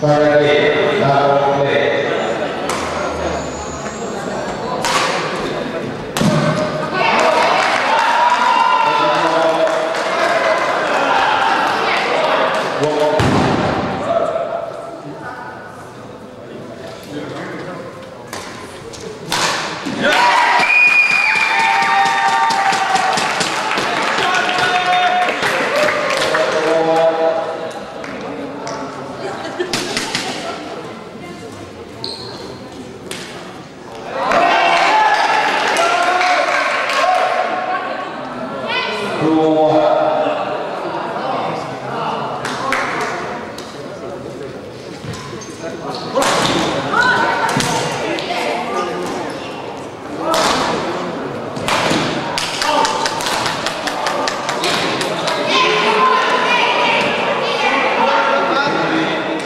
Friday, now. Two,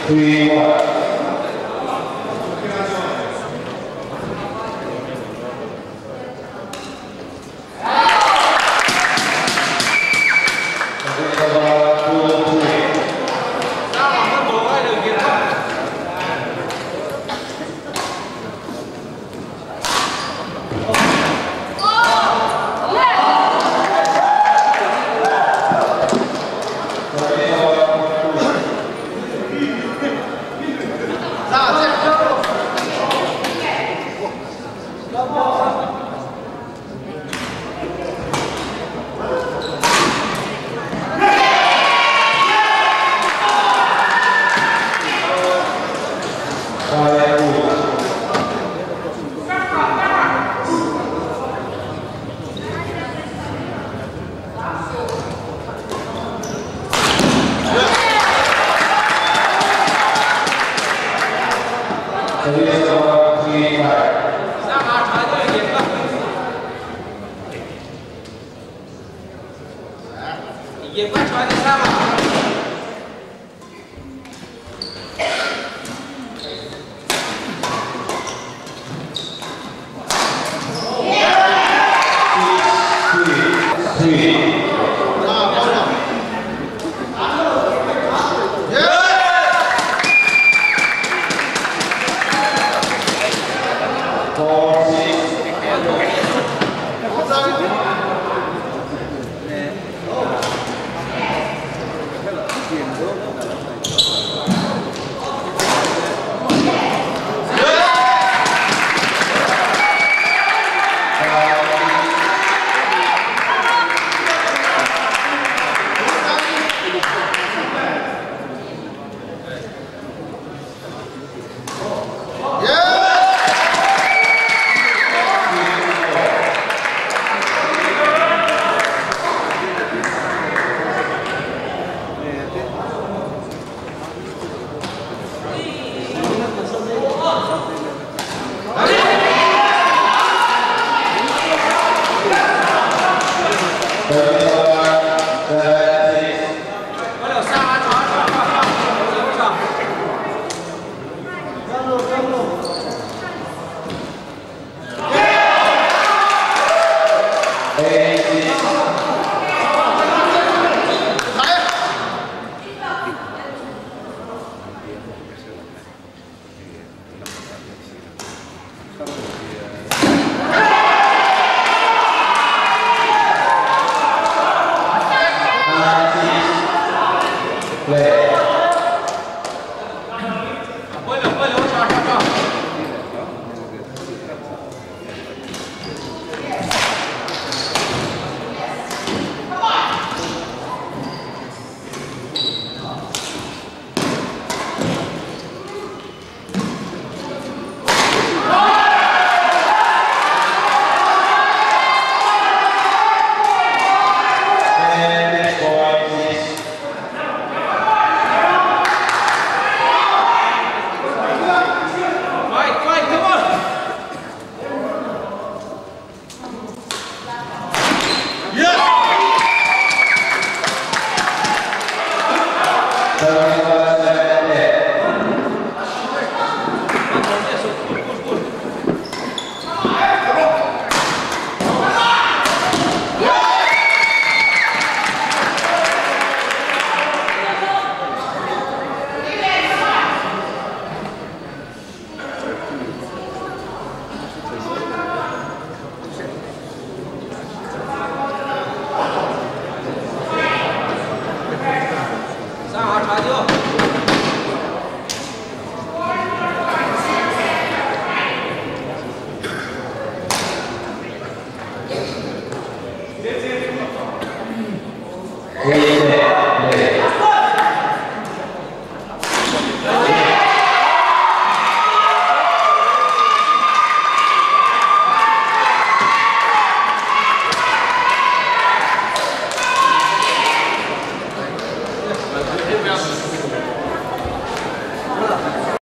three, Four, six.